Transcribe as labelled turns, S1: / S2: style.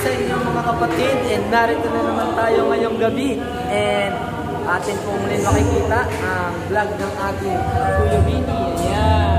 S1: sa inyo mga kapatid? And narito na naman tayo ngayong gabi. And atin po muli makikita ang vlog ng ating Kuya Vinny. Ayan.